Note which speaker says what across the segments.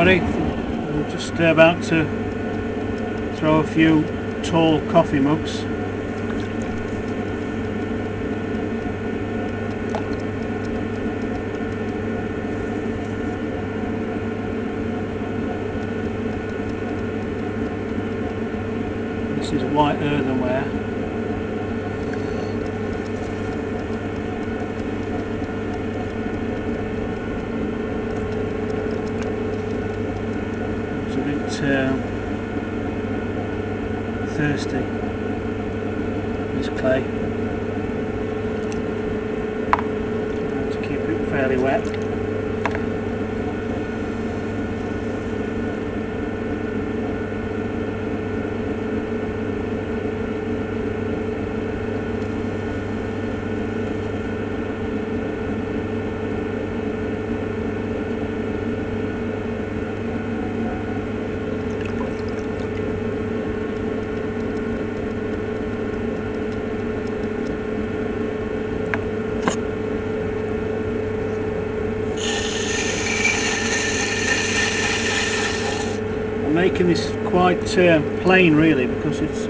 Speaker 1: everybody. We're just about to throw a few tall coffee mugs. This is white earthenware. Uh, thirsty. This clay. To keep it fairly wet. Making this quite uh, plain really because it's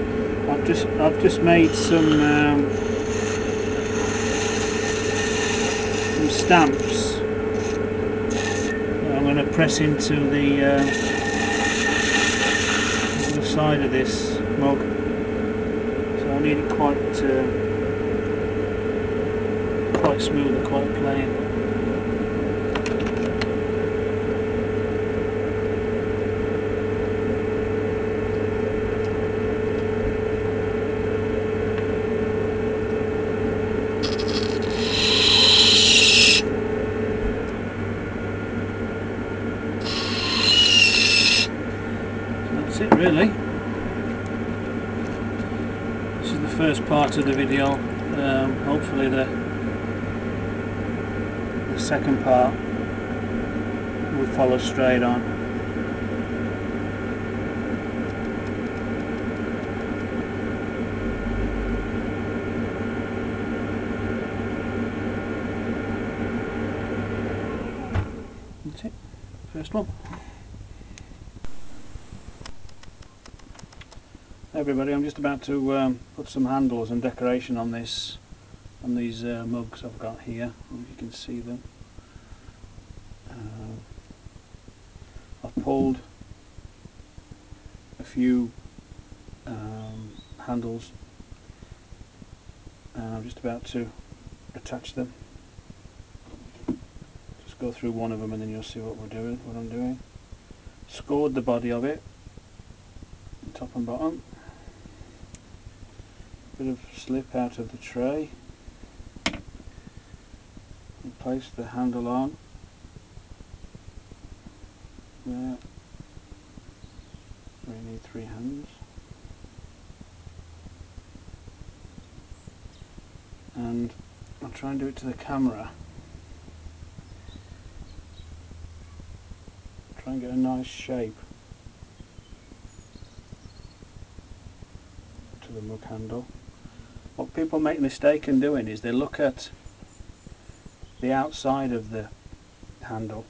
Speaker 1: I've just I've just made some um, some stamps I'm going to press into the, uh, the side of this mug. So I need it quite uh, quite smooth and quite plain that's it really. This is the first part of the video. Um, hopefully the the second part will follow straight on. That's it. First one. Everybody. I'm just about to um, put some handles and decoration on this on these uh, mugs I've got here. If you can see them. Uh, I've pulled a few um, handles and I'm just about to attach them. Just go through one of them and then you'll see what we're doing what I'm doing. Scored the body of it top and bottom bit of slip out of the tray. And place the handle on. There. We need three hands. And I'll try and do it to the camera. Try and get a nice shape. To the mug handle people make a mistake in doing is they look at the outside of the handle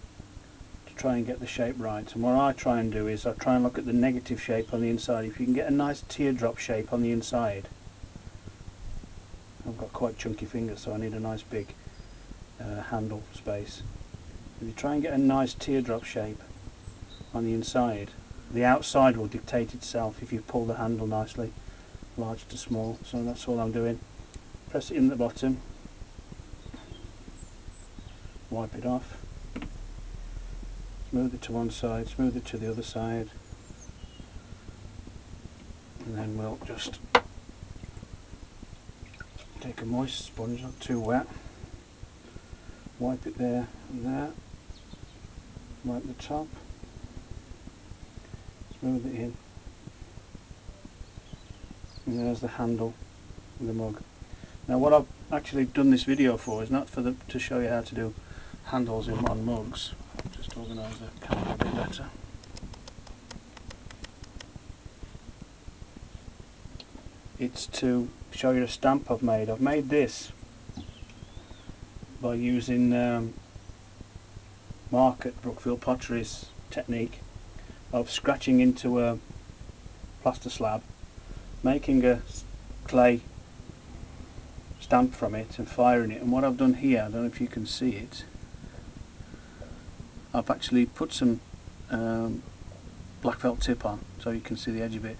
Speaker 1: to try and get the shape right. And what I try and do is I try and look at the negative shape on the inside. If you can get a nice teardrop shape on the inside I've got quite chunky fingers so I need a nice big uh, handle space. If you try and get a nice teardrop shape on the inside the outside will dictate itself if you pull the handle nicely large to small so that's all I'm doing. Press it in the bottom. Wipe it off. Smooth it to one side smooth it to the other side. And then we'll just take a moist sponge not too wet. Wipe it there and there. Wipe the top. Smooth it in and there's the handle of the mug. Now what I've actually done this video for is not for the to show you how to do handles in on mugs. I'll just organise the camera a bit better. It's to show you a stamp I've made. I've made this by using um, Mark at Brookfield Pottery's technique of scratching into a plaster slab, making a clay stamp from it and firing it. And what I've done here, I don't know if you can see it, I've actually put some um, black felt tip on so you can see the edge of it.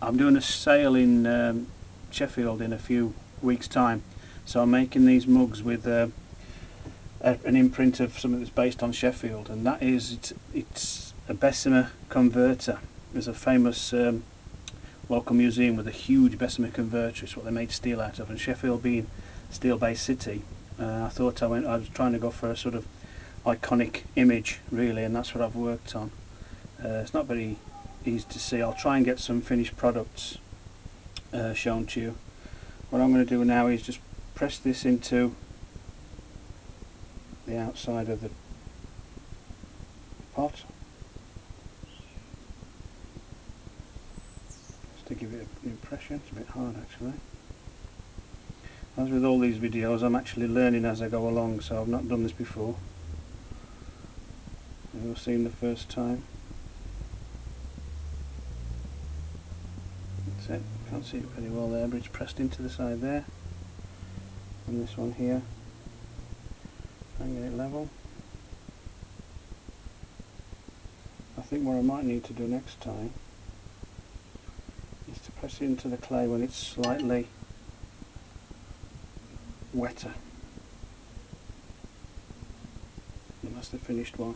Speaker 1: I'm doing a sale in um, Sheffield in a few weeks time so I'm making these mugs with uh, a, an imprint of something that's based on Sheffield and that is it's, it's a Bessemer converter there's a famous um, local museum with a huge Bessemer converter. It's what they made steel out of. And Sheffield being steel based city uh, I thought I went I was trying to go for a sort of iconic image really and that's what I've worked on. Uh, it's not very easy to see. I'll try and get some finished products uh, shown to you. What I'm going to do now is just press this into the outside of the pot to give it an impression. It's a bit hard actually. As with all these videos I'm actually learning as I go along so I've not done this before. I've seen the first time. That's it. Can't see it very well there but it's pressed into the side there. And this one here. And it level. I think what I might need to do next time into the clay when it's slightly wetter. And that's the finished one.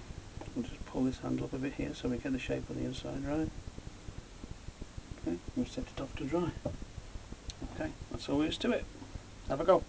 Speaker 1: We'll just pull this handle up a bit here so we get the shape on the inside right? Okay we'll set it off to dry. Okay that's all there is to it. Have a go